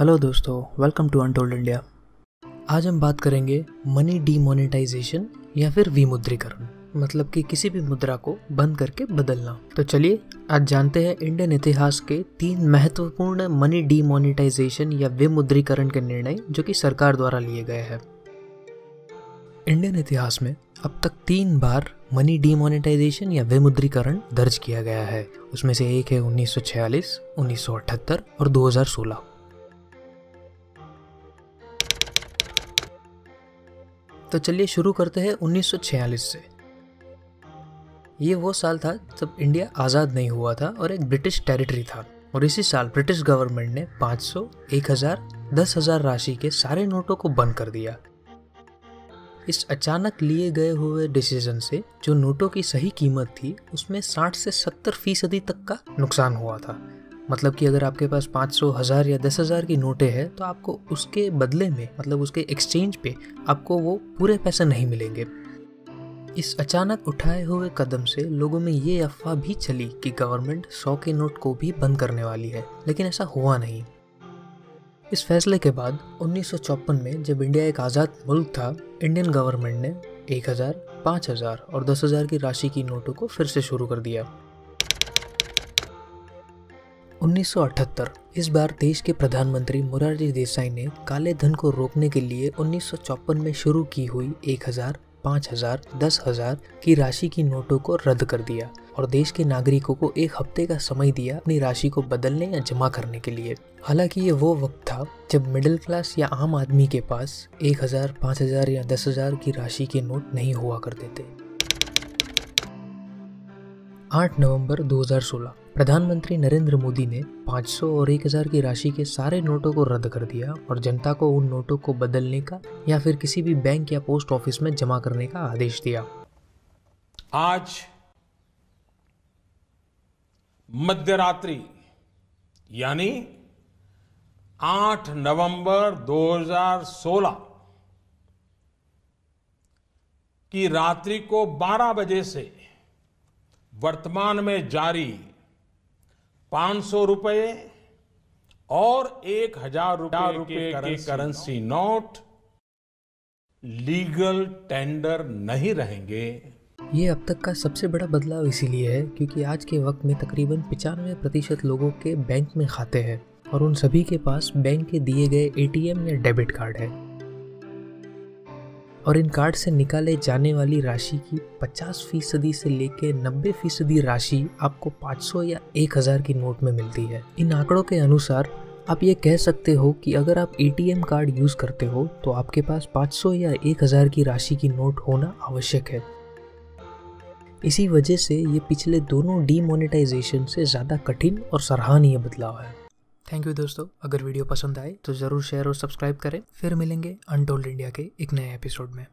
Hello दोस्तों welcome to untold India आज हम बात करेंगे मनी डीमोनेटाइजेशन या फिर विमुद्रीकरण मतलब कि किसी भी मुद्रा को बंद करके बदलना। तो चलिए आज जानते हैं इंडियन इतिहास के तीन महत्वपूर्ण मनी डीमोनेटाइजेशन या विमुद्रीकरण के निर्णय जो कि सरकार द्वारा लिए गए हैं। इंडियन इतिहास में अब तक तीन बार मनी डीमोनेटाइजेशन या विमुद्रीकरण दर्ज किया गया है। उसमें से एक है 1946, 1978 और 2016 तो चलिए शुरू करते हैं 1946 से ये वो साल था जब इंडिया आज़ाद नहीं हुआ था और एक ब्रिटिश टेरिटरी था और इसी साल ब्रिटिश गवर्नमेंट ने 500, 1000, 10000 राशि के सारे नोटों को बंद कर दिया। इस अचानक लिए गए हुए डिसीज़न से जो नोटों की सही कीमत थी उसमें 60 से 70 फ़ीसदी तक का नुकसान हुआ था। मतलब कि अगर आपके पास 500 हज़ार या दस हज़ार की नोटें हैं तो आपको उसके बदले में मतलब उसके एक्सचेंज पे आपको वो पूरे पैसे नहीं मिलेंगे। इस अचानक उठाए हुए कदम से लोगों में ये अफवाह भी चली कि गवर्नमेंट सौ के नोट को भी बंद करने वाली है, लेकिन ऐसा हुआ नहीं। इस फैसले के बाद उन्नीस में जब इंडिया एक आज़ाद मुल्क था, इंडियन गवर्नमेंट ने एक हज़ार, पाँच हज़ार और दस हज़ार की राशि की नोटों को फिर से शुरू कर दिया। 1978 इस बार देश के प्रधानमंत्री मुरारजी देसाई ने काले धन को रोकने के लिए उन्नीस में शुरू की हुई एक हज़ार, पाँच हज़ार, दस हज़ार की राशि की नोटों को रद्द कर दिया और देश के नागरिकों को एक हफ़्ते का समय दिया अपनी राशि को बदलने या जमा करने के लिए। हालाँकि ये वो वक्त था जब मिडिल क्लास या आम आदमी के पास एक हज़ार, पाँच हज़ार या दस हज़ार की राशि के नोट नहीं हुआ करते थे। 8 नवंबर 2016 प्रधानमंत्री नरेंद्र मोदी ने 500 और 1000 की राशि के सारे नोटों को रद्द कर दिया और जनता को उन नोटों को बदलने का या फिर किसी भी बैंक या पोस्ट ऑफ़िस में जमा करने का आदेश दिया। आज मध्यरात्रि, यानी 8 नवंबर 2016 की रात्रि को 12 बजे से वर्तमान में जारी पाँच सौ रुपये और एक हज़ार रुपये के करेंसी नोट लीगल टेंडर नहीं रहेंगे। ये अब तक का सबसे बड़ा बदलाव इसीलिए है क्योंकि आज के वक्त में तकरीबन पिचानवे प्रतिशत लोगों के बैंक में खाते हैं और उन सभी के पास बैंक के दिए गए एटीएम या डेबिट कार्ड है। और इन कार्ड से निकाले जाने वाली राशि की 50 फ़ीसदी से लेकर 90 फ़ीसदी राशि आपको 500 या 1000 की नोट में मिलती है। इन आंकड़ों के अनुसार आप ये कह सकते हो कि अगर आप एटीएम कार्ड यूज़ करते हो तो आपके पास 500 या 1000 की राशि की नोट होना आवश्यक है। इसी वजह से ये पिछले दोनों डीमोनेटाइजेशन से ज़्यादा कठिन और सराहनीय बदलाव है। थैंक यू दोस्तों। अगर वीडियो पसंद आए तो ज़रूर शेयर और सब्सक्राइब करें। फिर मिलेंगे अनटोल्ड इंडिया के एक नए एपिसोड में।